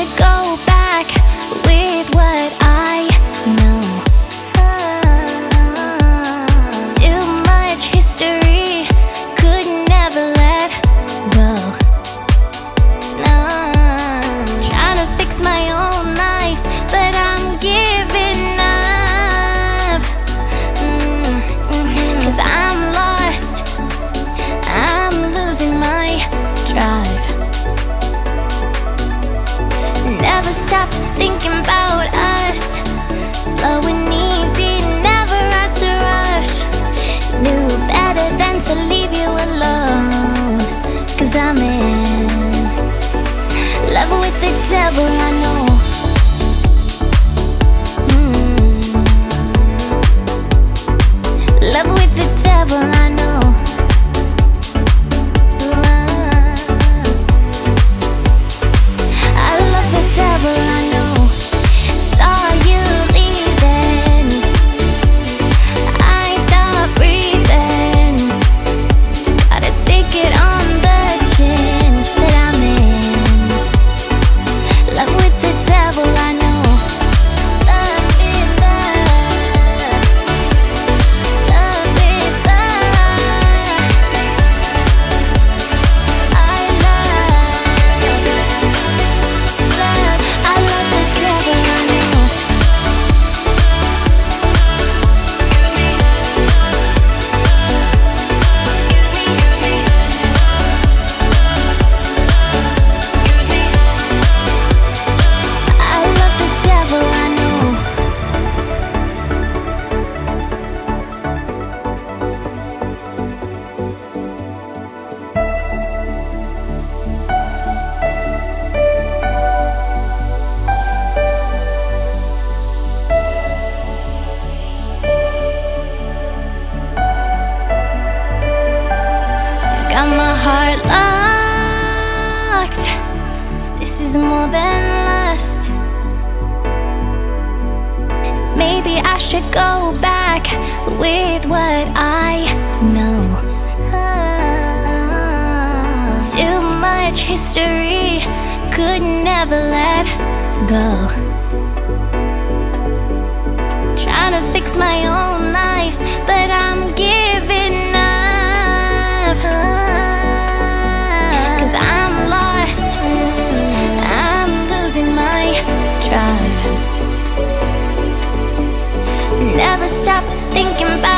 should go stop thinking about us. Slow and easy, never had to rush. Knew better than to leave. go back with what I know. Too much history, could never let go. Trying to fix my own thinking about